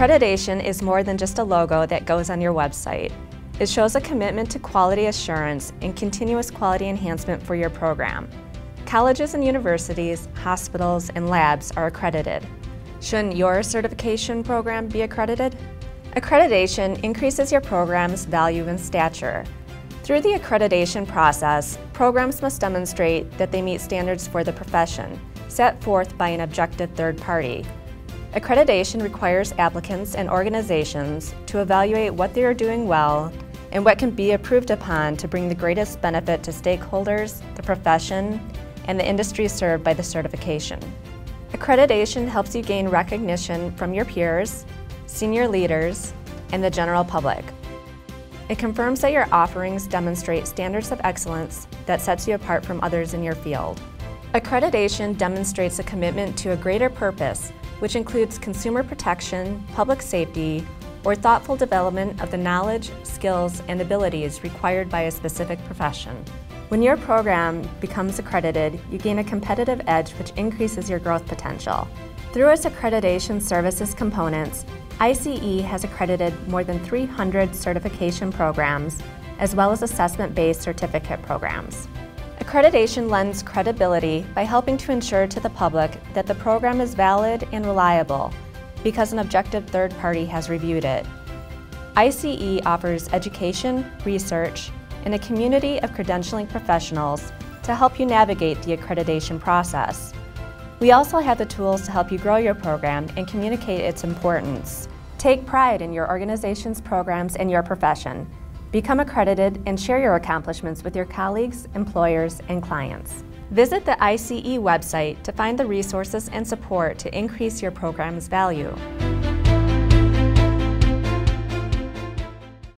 Accreditation is more than just a logo that goes on your website. It shows a commitment to quality assurance and continuous quality enhancement for your program. Colleges and universities, hospitals, and labs are accredited. Shouldn't your certification program be accredited? Accreditation increases your program's value and stature. Through the accreditation process, programs must demonstrate that they meet standards for the profession, set forth by an objective third party. Accreditation requires applicants and organizations to evaluate what they are doing well and what can be improved upon to bring the greatest benefit to stakeholders, the profession, and the industry served by the certification. Accreditation helps you gain recognition from your peers, senior leaders, and the general public. It confirms that your offerings demonstrate standards of excellence that sets you apart from others in your field. Accreditation demonstrates a commitment to a greater purpose, which includes consumer protection, public safety, or thoughtful development of the knowledge, skills, and abilities required by a specific profession. When your program becomes accredited, you gain a competitive edge which increases your growth potential. Through its accreditation services components, ICE has accredited more than 300 certification programs, as well as assessment-based certificate programs. Accreditation lends credibility by helping to ensure to the public that the program is valid and reliable because an objective third party has reviewed it. ICE offers education, research, and a community of credentialing professionals to help you navigate the accreditation process. We also have the tools to help you grow your program and communicate its importance. Take pride in your organization's programs and your profession. Become accredited and share your accomplishments with your colleagues, employers, and clients. Visit the ICE website to find the resources and support to increase your program's value.